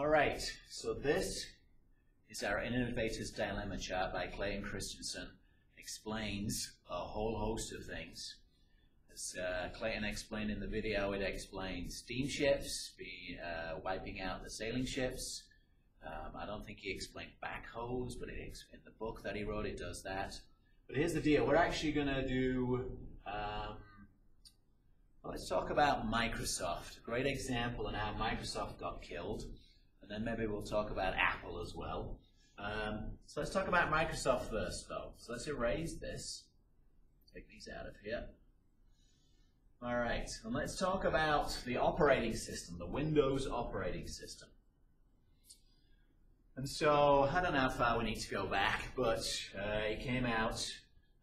All right, so this is our Innovator's Dilemma chart by Clayton Christensen. Explains a whole host of things. As uh, Clayton explained in the video, it explains steamships be, uh, wiping out the sailing ships. Um, I don't think he explained backhoes, but in the book that he wrote, it does that. But here's the deal. We're actually going to do, um, well, let's talk about Microsoft. A great example on how Microsoft got killed. Then maybe we'll talk about Apple as well. Um, so let's talk about Microsoft first, though. So let's erase this. Take these out of here. All right, and let's talk about the operating system, the Windows operating system. And so, I don't know how far we need to go back, but uh, it came out,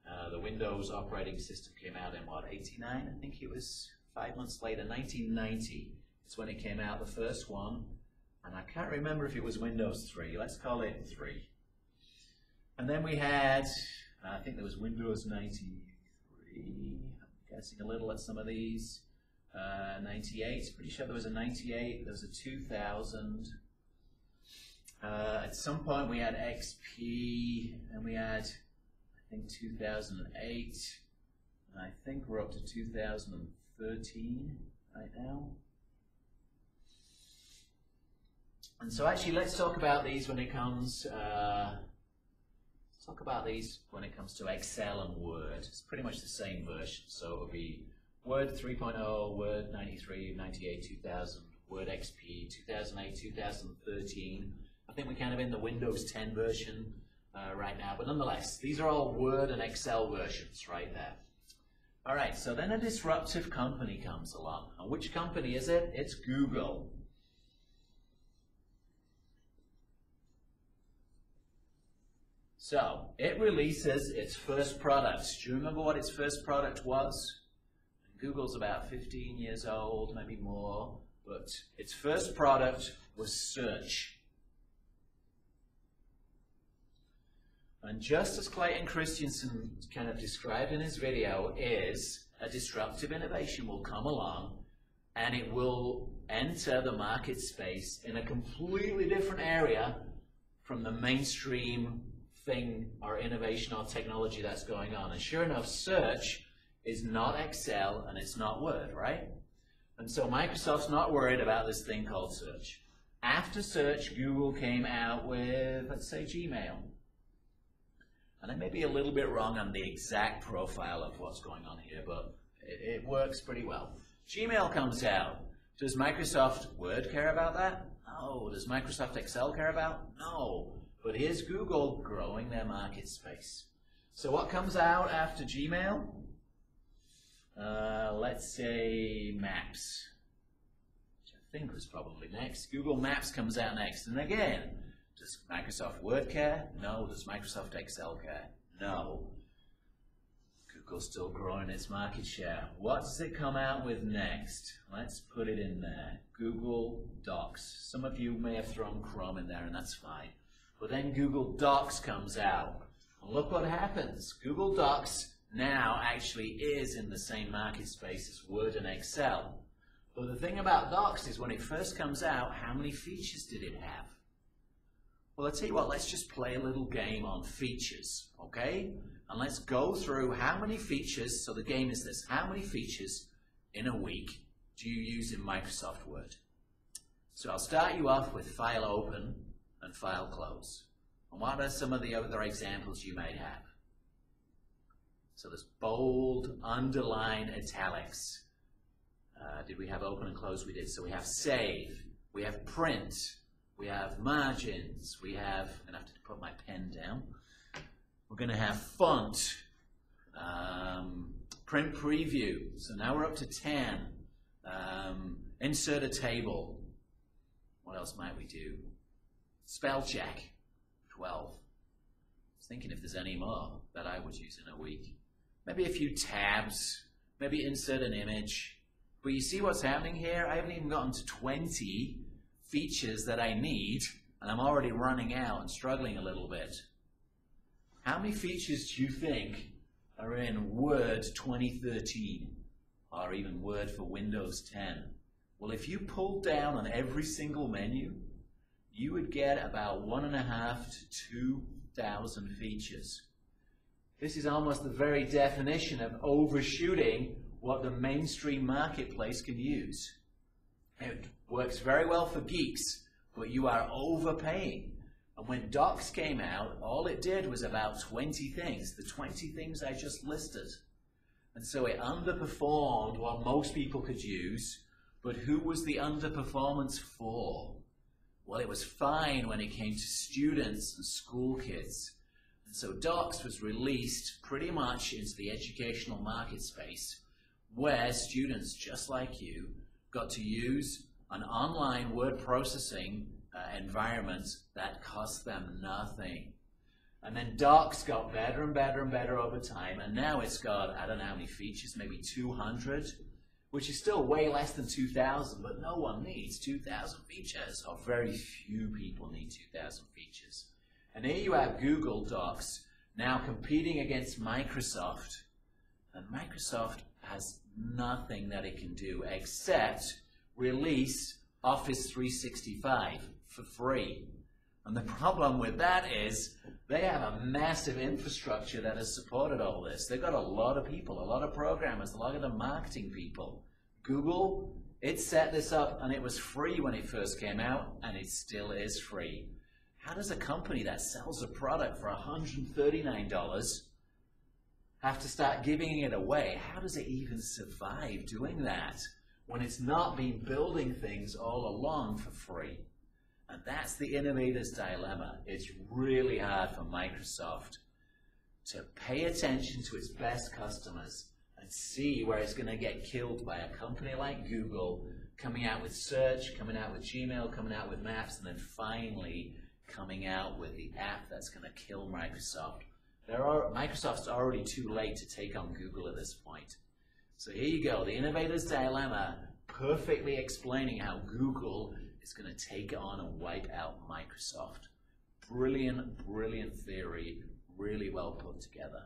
uh, the Windows operating system came out in what, 89? I think it was five months later, 1990. It's when it came out, the first one. And I can't remember if it was Windows 3. Let's call it 3. And then we had, I think there was Windows 93. I'm guessing a little at some of these. Uh, 98, pretty sure there was a 98. There was a 2000. Uh, at some point we had XP, and we had, I think, 2008. I think we're up to 2013 right now. And so actually, let's talk about these when it comes, uh, talk about these when it comes to Excel and Word. It's pretty much the same version. So it'll be Word 3.0, Word 93, 98, 2000, Word XP, 2008, 2013, I think we're kind of in the Windows 10 version uh, right now, but nonetheless, these are all Word and Excel versions right there. All right, so then a disruptive company comes along. And which company is it? It's Google. So, it releases its first products. Do you remember what its first product was? Google's about 15 years old, maybe more, but its first product was search. And just as Clayton Christensen kind of described in his video, is a disruptive innovation will come along and it will enter the market space in a completely different area from the mainstream thing or innovation or technology that's going on. And sure enough, search is not Excel and it's not Word, right? And so Microsoft's not worried about this thing called search. After search, Google came out with, let's say, Gmail. And I may be a little bit wrong on the exact profile of what's going on here, but it, it works pretty well. Gmail comes out. Does Microsoft Word care about that? No. Does Microsoft Excel care about? No. But here's Google growing their market space. So what comes out after Gmail? Uh, let's say Maps, which I think was probably next. Google Maps comes out next. And again, does Microsoft Word care? No. Does Microsoft Excel care? No. Google's still growing its market share. What does it come out with next? Let's put it in there. Google Docs. Some of you may have thrown Chrome in there, and that's fine. But then Google Docs comes out. And look what happens. Google Docs now actually is in the same market space as Word and Excel. But the thing about Docs is when it first comes out, how many features did it have? Well, I'll tell you what, let's just play a little game on features, okay? And let's go through how many features, so the game is this, how many features in a week do you use in Microsoft Word? So I'll start you off with file open and file close. And what are some of the other examples you may have? So there's bold, underline, italics. Uh, did we have open and close? We did. So we have save, we have print, we have margins, we have, I'm to have to put my pen down, we're going to have font, um, print preview, so now we're up to 10, um, insert a table, what else might we do? Spell check, 12. I was thinking if there's any more that I would use in a week. Maybe a few tabs, maybe insert an image. But you see what's happening here? I haven't even gotten to 20 features that I need, and I'm already running out and struggling a little bit. How many features do you think are in Word 2013 or even Word for Windows 10? Well, if you pull down on every single menu, you would get about one and a half to two thousand features. This is almost the very definition of overshooting what the mainstream marketplace can use. It works very well for geeks, but you are overpaying. And when Docs came out, all it did was about 20 things, the 20 things I just listed. And so it underperformed what most people could use, but who was the underperformance for? Well, it was fine when it came to students and school kids. And so Docs was released pretty much into the educational market space where students just like you got to use an online word processing uh, environment that cost them nothing. And then Docs got better and better and better over time, and now it's got, I don't know how many features, maybe 200, which is still way less than 2,000, but no one needs 2,000 features, or very few people need 2,000 features. And here you have Google Docs now competing against Microsoft, and Microsoft has nothing that it can do except release Office 365 for free. And the problem with that is they have a massive infrastructure that has supported all this. They've got a lot of people, a lot of programmers, a lot of the marketing people. Google, it set this up and it was free when it first came out and it still is free. How does a company that sells a product for $139 have to start giving it away? How does it even survive doing that when it's not been building things all along for free? And that's the innovator's dilemma. It's really hard for Microsoft to pay attention to its best customers and see where it's going to get killed by a company like Google coming out with search, coming out with Gmail, coming out with Maps, and then finally coming out with the app that's going to kill Microsoft. There are, Microsoft's already too late to take on Google at this point. So here you go, the innovator's dilemma, perfectly explaining how Google is going to take on and wipe out Microsoft. Brilliant, brilliant theory, really well put together.